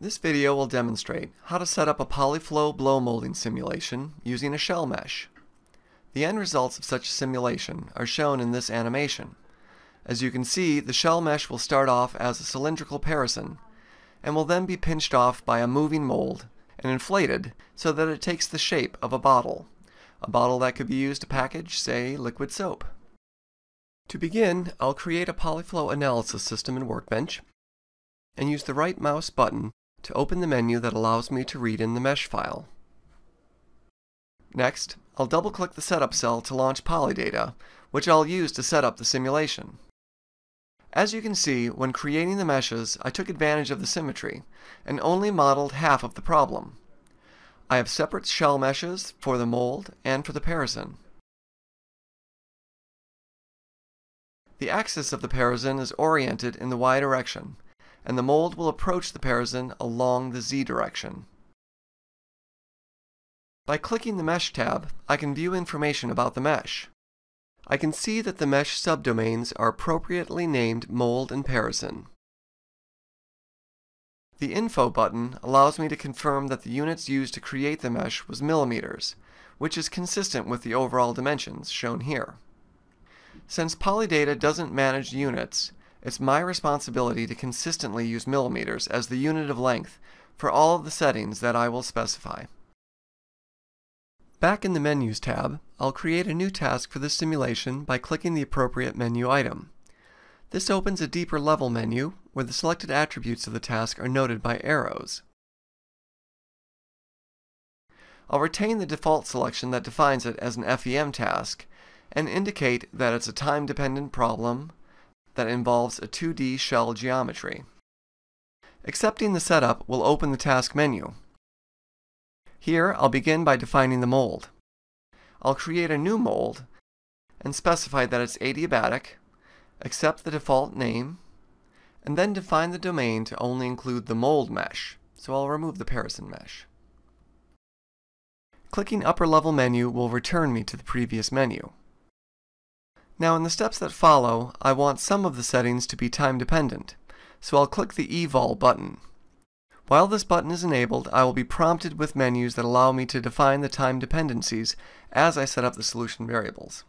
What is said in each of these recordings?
This video will demonstrate how to set up a polyflow blow molding simulation using a shell mesh. The end results of such a simulation are shown in this animation. As you can see, the shell mesh will start off as a cylindrical parison, and will then be pinched off by a moving mold and inflated so that it takes the shape of a bottle, a bottle that could be used to package, say, liquid soap. To begin, I'll create a polyflow analysis system in Workbench and use the right mouse button to open the menu that allows me to read in the mesh file. Next, I'll double-click the setup cell to launch Polydata, which I'll use to set up the simulation. As you can see, when creating the meshes, I took advantage of the symmetry, and only modeled half of the problem. I have separate shell meshes for the mold and for the parison. The axis of the parison is oriented in the y direction, and the mold will approach the parison along the z direction. By clicking the Mesh tab, I can view information about the mesh. I can see that the mesh subdomains are appropriately named mold and parison. The Info button allows me to confirm that the units used to create the mesh was millimeters, which is consistent with the overall dimensions shown here. Since Polydata doesn't manage units, it's my responsibility to consistently use millimeters as the unit of length for all of the settings that I will specify. Back in the Menus tab, I'll create a new task for this simulation by clicking the appropriate menu item. This opens a deeper level menu where the selected attributes of the task are noted by arrows. I'll retain the default selection that defines it as an FEM task and indicate that it's a time-dependent problem that involves a 2D shell geometry. Accepting the setup will open the task menu. Here, I'll begin by defining the mold. I'll create a new mold and specify that it's adiabatic, accept the default name, and then define the domain to only include the mold mesh, so I'll remove the parison mesh. Clicking upper level menu will return me to the previous menu. Now in the steps that follow, I want some of the settings to be time dependent, so I'll click the eval button. While this button is enabled, I will be prompted with menus that allow me to define the time dependencies as I set up the solution variables.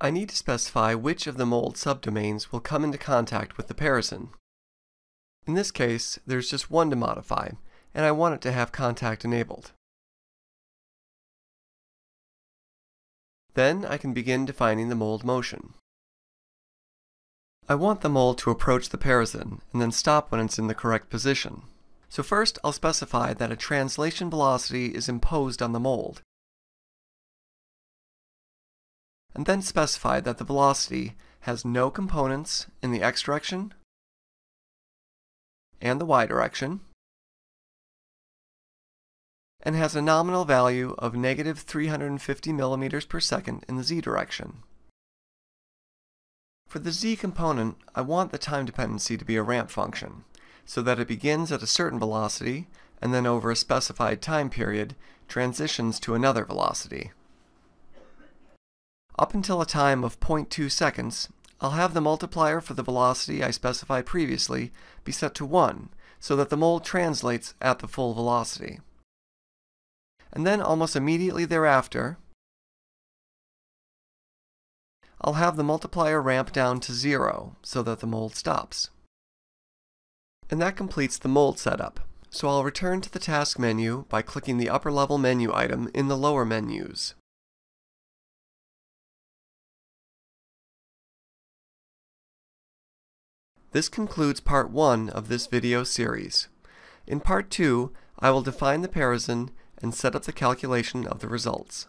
I need to specify which of the mold subdomains will come into contact with the parison. In this case, there's just one to modify, and I want it to have contact enabled. Then I can begin defining the mold motion. I want the mold to approach the parison and then stop when it's in the correct position. So first I'll specify that a translation velocity is imposed on the mold. And then specify that the velocity has no components in the x direction and the y direction and has a nominal value of negative 350 millimeters per second in the z direction. For the z component, I want the time dependency to be a ramp function, so that it begins at a certain velocity, and then over a specified time period, transitions to another velocity. Up until a time of 0.2 seconds, I'll have the multiplier for the velocity I specified previously be set to 1, so that the mold translates at the full velocity. And then almost immediately thereafter, I'll have the multiplier ramp down to zero so that the mold stops. And that completes the mold setup. So I'll return to the task menu by clicking the upper level menu item in the lower menus. This concludes part 1 of this video series. In part 2, I will define the parison and set up the calculation of the results.